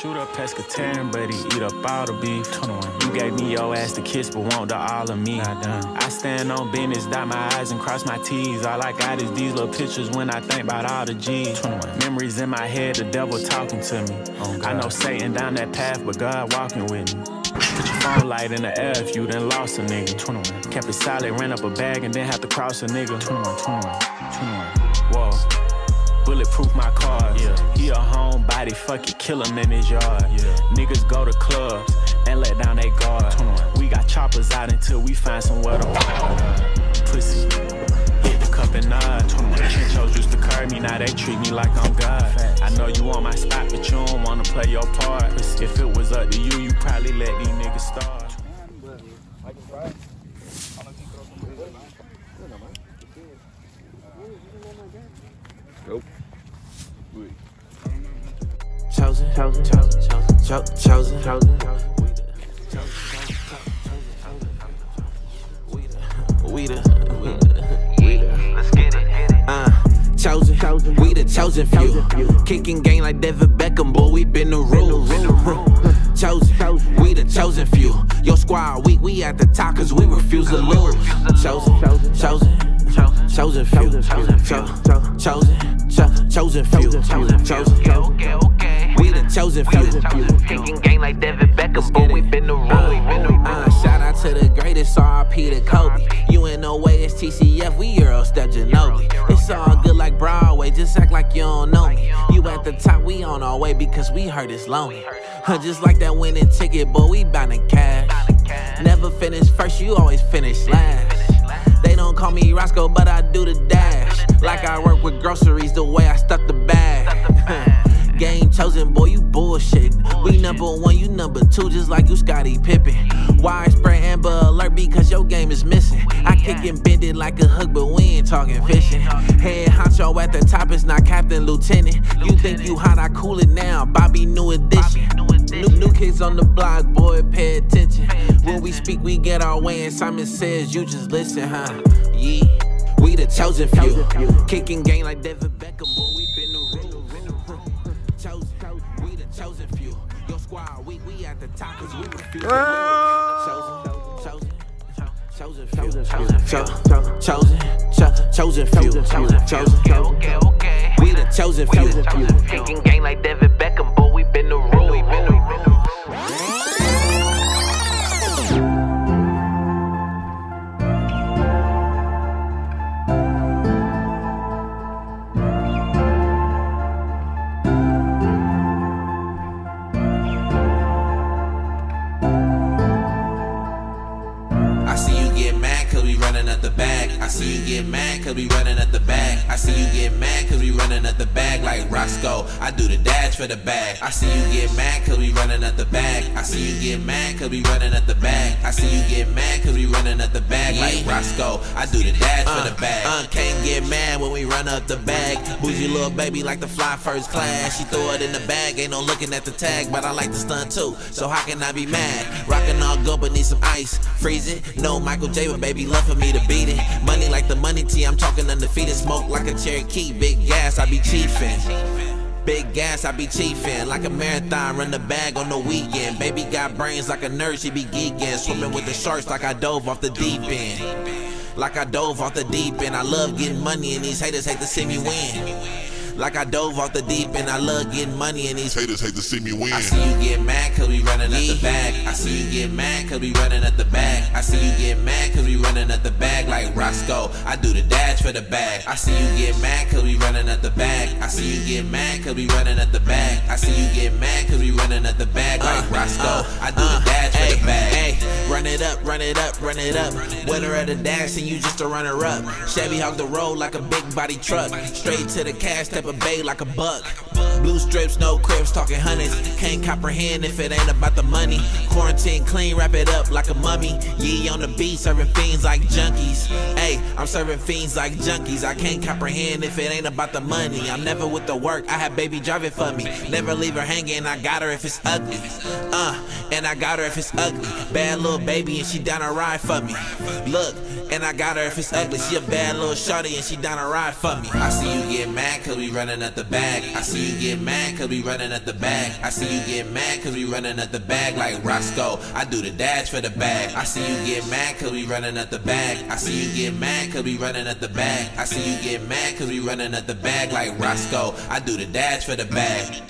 Shoot up pescatarian, but he eat up all the beef. You gave me your ass to kiss, but want the all of me. I stand on business, dot my eyes and cross my T's. All I got is these little pictures when I think about all the G's. Memories in my head, the devil talking to me. I know Satan down that path, but God walking with me. Put your phone light in the air if you done lost a nigga. 21. Kept it solid, ran up a bag and then have to cross a nigga. 21, 21, 21. Whoa. Bulletproof my cars. Yeah. He a homebody, fuck it, kill him in his yard. Yeah. Niggas go to clubs and let down their guard. We got choppers out until we find somewhere to park. Pussy. Hit the cup and nod. Chinchos used to curb me, now they treat me like I'm God. I know you want my spot, but you don't wanna play your part. If it was up to you, you probably let these niggas start. Chosen, chosen, chosen, chosen, cho- chosen. We the, we the, we the. Let's get it. Uh, chosen, chosen. We the chosen few. Kicking game like David Beckham, boy. We been the rules. Chosen, we the chosen few. Your squad weak, we at the top cause we refuse to lose. Chosen, chosen, chosen few. Cho- Chosen, cho- chosen few. Chosen, Okay, okay. we the chosen few. Kicking game like David Beckham, but we been the rule. Uh, shout out to the greatest RP to Kobe. You in no way it's TCF, we Euro step Ginobili. It's all good like Broadway, just act like you don't know me. You at the top, we on our way because we heard it's lonely. Huh, just like that winning ticket, boy, we bound to cash. Never finish first, you always finish last. Call me Roscoe, but I do the dash. Like I work with groceries, the way I stuff the bag. Game chosen, boy, you bullshit. We number one, you number two, just like you Scottie Pippen. Widespread amber alert because your game is missing. I kick and bend it like a hook, but we ain't talking fishing. Head honcho at the top, it's not captain, lieutenant. You think you hot, I cool it now. Bobby, new edition. New, new kids on the block, boy, pay attention. When we speak, we get our way, and Simon says, you just listen, huh? Yeah. We the chosen few. Kicking game like David Beckham, boy, we been the rule. Chosen, we the chosen few. Your squad, we, we at the top, cause we refuse. to lose. Chosen, chosen, chosen, chosen few. Cho- Chosen, cho- chosen few. Chosen, chosen few Okay, okay. we the chosen few. Kicking game like David Beckham, we running at the bag. I see you get mad cause we running at the bag like Roscoe. I do the dash for the bag. I see you get mad cause we running at the bag. I see you get mad cause we running at the bag. I see you get mad cause we running at the bag like Roscoe. I do the dash for the bag. Uh, can't get mad when we run up the bag. Bougie little baby like the fly first class. She throw it in the bag, ain't no looking at the tag, but I like the stunt too. So how can I be mad? Rockin' all good but need some ice. Freeze it. No Michael J, but baby love for me to beat it. Money like the money T, I'm talking undefeated. Smoke like a Cherokee. Big gas, I be chiefin'. Big gas, I be chiefin'. Like a marathon, run the bag on the weekend. Baby got brains like a nerd, she be geeking. Swimming with the sharks like I dove off the deep end. Like I dove off the deep and I love getting money and these haters hate to see me win. Like I dove off the deep and I love getting money and these Haters hate to see me win. I see you get mad cause we running at the bag. I see you get mad cause we running at the bag. I see you get mad cause we running at the bag like Roscoe. I do the dash for the bag. I see you get mad cause we running at the bag. I see you get mad cause we running at the bag. I see you get mad cause we running at the bag like uh, Roscoe. Uh, I do the uh, dash for the bag. Hey, run it up, run it up, run it up. Winner at the dash and you just a runner up. Chevy hog the road like a big body truck. Straight to the cash, step a bay like a buck. Blue strips, no crips, talking hundreds. Can't comprehend if it ain't about the money. Quarantine clean, wrap it up like a mummy. Yee on the beat, serving fiends like junkies. Hey, I'm serving fiends like junkies. I can't comprehend if it ain't about the money. I'm never with the work, I have baby driving for me. Never leave her hanging, I got her if it's ugly. Uh, and I got her if it's ugly. Bad little baby, and she down to ride for me. Look, and I got her if it's ugly. She a bad little shorty, and she down to ride for me. I see you get mad cause we running at the bag. I see you get mad cause we running at the bag. I see you get mad cause we running at the bag like Roscoe. I do the dash for the bag. I see you get mad cause we running at the bag. I see you get mad cause we running at the bag. I see you get mad cause we running at the bag like Roscoe. I do the dash for the bag.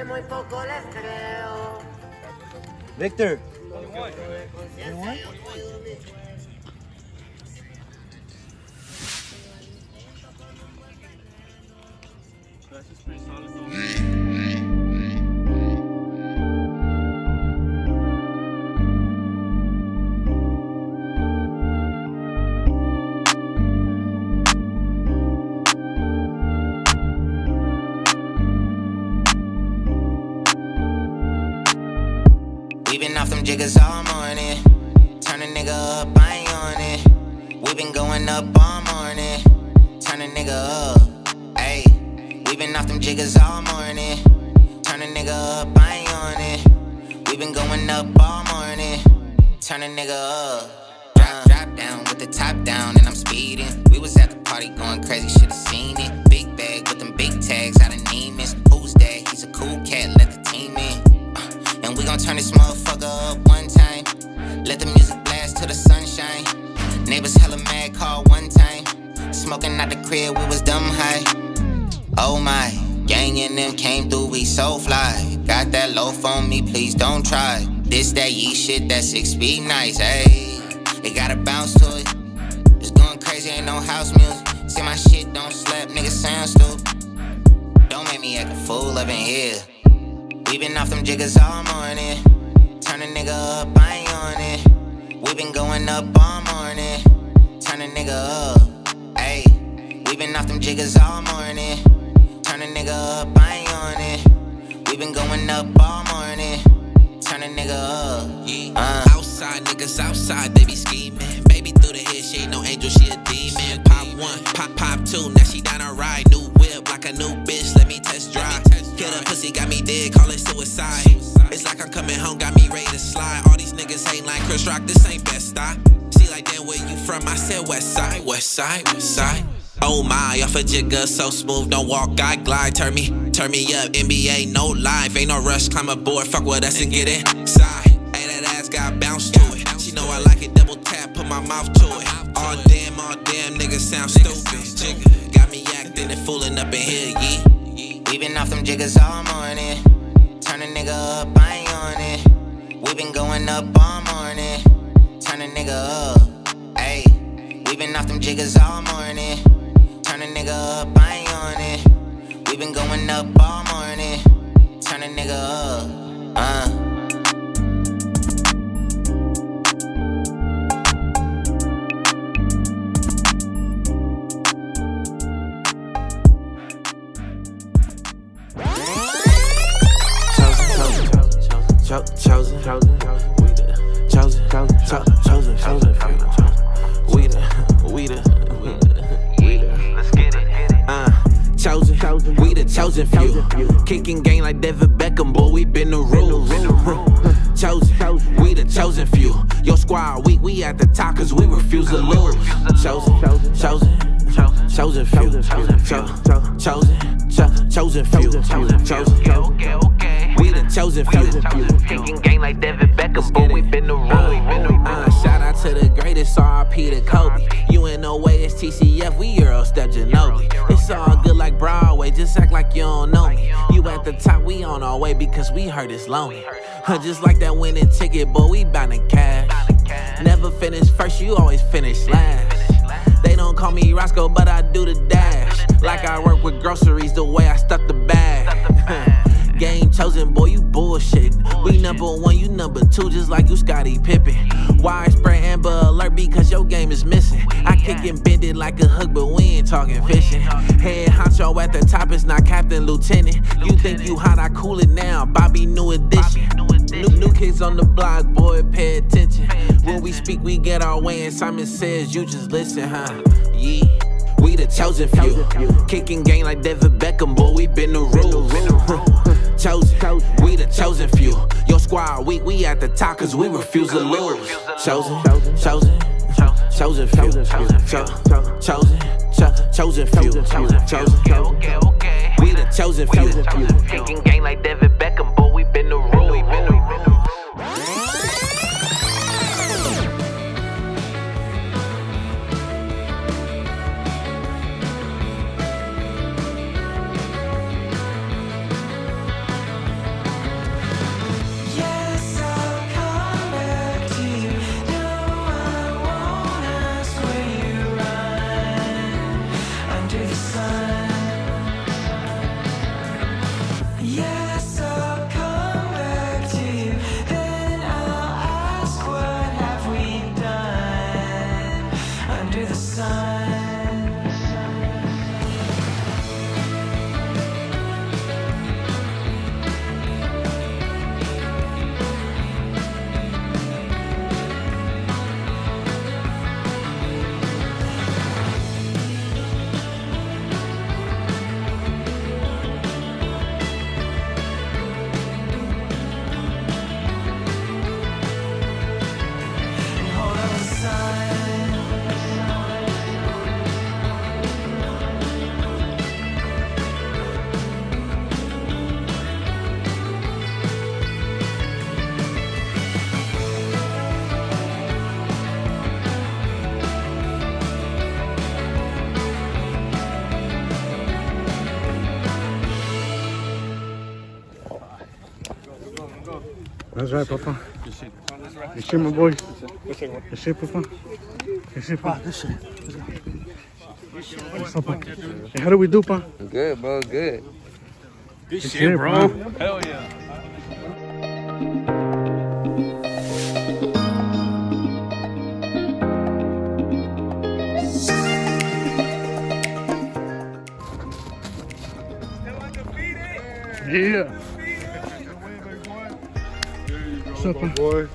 Atención muy poco les creo. Victor. We been off them jiggers all morning. Turn a nigga up, I ain't on it. We been going up all morning. Turn a nigga up, ayy. We been off them jiggers all morning. Turn a nigga up, I ain't on it. We been going up all morning. Turn a nigga up. Drop, drop down with the top down, and I'm speeding. We was at the party going crazy, should've seen it. Big bag with them big tags out of Neiman's. Who's that? He's a cool cat, let the team in. We gon' turn this motherfucker up one time. Let the music blast till the sunshine. Neighbors hella mad, call one time. Smoking out the crib, we was dumb high. Oh my, gang and them came through, we so fly. Got that loaf on me, please don't try. This that yee shit, that six speed nice, ayy. It got a bounce to it. It's going crazy, ain't no house music. See my shit don't slap, nigga sound stupid. Don't make me act a fool up in here. We been off them jiggers all morning. Turn a nigga up, I ain't on it. We been going up all morning. Turn a nigga up, ayy. We been off them jiggers all morning. Turn a nigga up, I ain't on it. We been going up all morning. Turn a nigga up, uh. Outside niggas outside, they be scheming. Baby through the head, she ain't no angel, she a demon. Pop one, pop pop two, now she down a ride. New whip like a new bitch, let me test drive. Pussy, got me dead, call it suicide. It's like I'm coming home, got me ready to slide. All these niggas ain't like Chris Rock, this ain't best stop. She like, damn, where you from? I said west side, west side, west side. Oh my, off a jigger, so smooth, don't walk, I glide. Turn me, turn me up, NBA, no life. Ain't no rush, climb aboard, fuck with us and get inside. Hey, that ass got bounce to it. She know I like it, double tap, put my mouth to it. All damn, all damn, niggas sound stupid. Jigga, got me acting and fooling up in here, yeah. We been off them jiggers all morning. Turn a nigga up, I ain't on it. We been going up all morning. Turn a nigga up, ayy. We been off them jiggers all morning. Turn a nigga up, I ain't on it. We been going up all morning. Turn a nigga up, uh. Chosen, chosen, chosen, chosen, we the chosen, chosen, chosen, chosen, few. We the, we the, we the, Let's get it. uh, chosen, we the chosen few. Kicking game like David Beckham, boy, we been the rules. Chosen, we the chosen few. Your squad weak, we at the top cause we refuse to lose. Chosen, chosen, chosen few. Cho- Chosen, chosen few. Chosen, Okay, okay, okay. Chosen few. Kicking game like David Beckham, boy, we been the rule. Uh, shout out to the greatest RP to Kobe. You in no way it's TCF, we Euro step Ginobili. It's all good like Broadway, just act like you don't know me. You at the top, we on our way because we heard it's lonely. Huh, just like that winning ticket, boy, we bound to cash. Never finish first, you always finish last. They don't call me Roscoe, but I do the dash. Like I work with groceries, the way number one, you number two, just like you Scottie Pippen. Widespread amber alert because your game is missing. I kick and bend it like a hook, but we ain't talking fishing. Head honcho at the top, it's not captain, lieutenant. You think you hot, I cool it now. Bobby new edition. New, new kids on the block, boy, pay attention. When we speak, we get our way, and Simon says, you just listen, huh? Yeah. We the chosen few. Kicking game like David Beckham, boy, we been the rules. Chosen, we the chosen few. Your squad weak, we at the top cause we refuse to lose. Chosen, chosen, chosen few. Cho- Chosen, cho- chosen few. Okay, Chosen, okay, okay. we the chosen few. Kicking game like David That's right, Papa. Good shit, my boy. Good shit, Papa. Good shit, Papa. What's up? Hey, how do we do, Pa? Good, bro. Good. Good shit, bro. Yeah. What's up, Pa? Boy.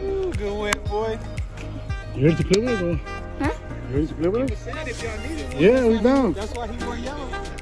Good win, boy. You ready to play with us? Or? Huh? You ready to play with us? Yeah, we down. That's why he wore yellow.